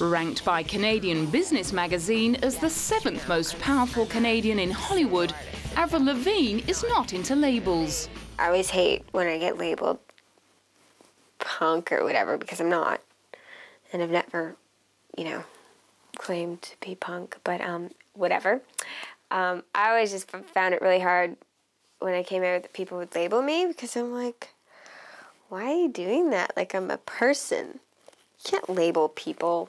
Ranked by Canadian Business Magazine as the seventh most powerful Canadian in Hollywood, Avril Lavigne is not into labels. I always hate when I get labeled punk or whatever because I'm not. And I've never, you know, claimed to be punk, but um, whatever. Um, I always just found it really hard when I came out that people would label me because I'm like, why are you doing that? Like, I'm a person. You can't label people,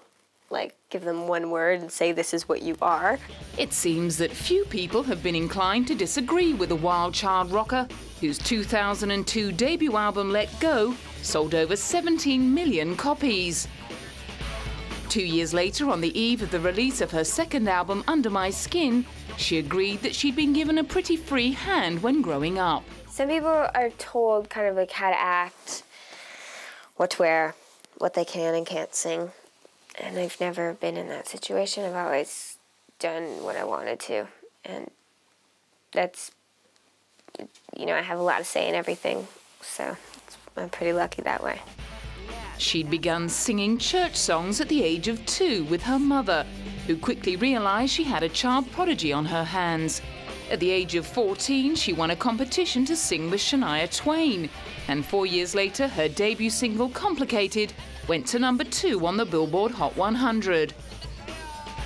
like, give them one word and say this is what you are. It seems that few people have been inclined to disagree with the wild child rocker, whose 2002 debut album Let Go sold over 17 million copies. Two years later, on the eve of the release of her second album, Under My Skin, she agreed that she'd been given a pretty free hand when growing up. Some people are told kind of like how to act, what to wear, what they can and can't sing. And I've never been in that situation. I've always done what I wanted to. And that's, you know, I have a lot of say in everything. So I'm pretty lucky that way. She'd begun singing church songs at the age of two with her mother, who quickly realised she had a child prodigy on her hands. At the age of 14, she won a competition to sing with Shania Twain, and four years later, her debut single, Complicated, went to number two on the Billboard Hot 100.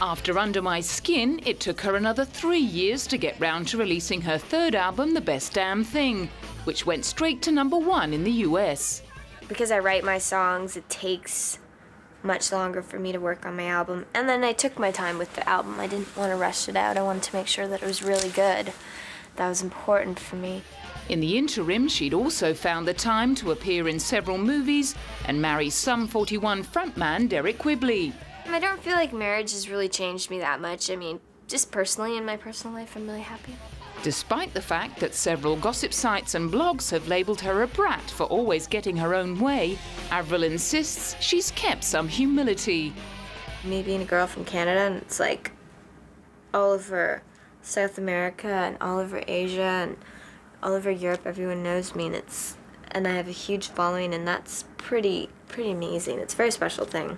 After Under My Skin, it took her another three years to get round to releasing her third album, The Best Damn Thing, which went straight to number one in the US. Because I write my songs, it takes much longer for me to work on my album. And then I took my time with the album. I didn't want to rush it out. I wanted to make sure that it was really good. That was important for me. In the interim, she'd also found the time to appear in several movies and marry Sum 41 frontman Deryck Whibley. I don't feel like marriage has really changed me that much. I mean, just personally in my personal life, I'm really happy. Despite the fact that several gossip sites and blogs have labelled her a brat for always getting her own way, Avril insists she's kept some humility. Me being a girl from Canada, and it's like all over South America and all over Asia and all over Europe, everyone knows me, and it's and I have a huge following, and that's pretty pretty amazing. It's a very special thing.